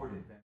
supported.